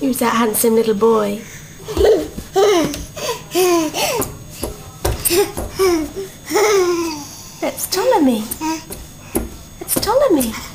Who's that handsome little boy? That's Ptolemy. That's Ptolemy.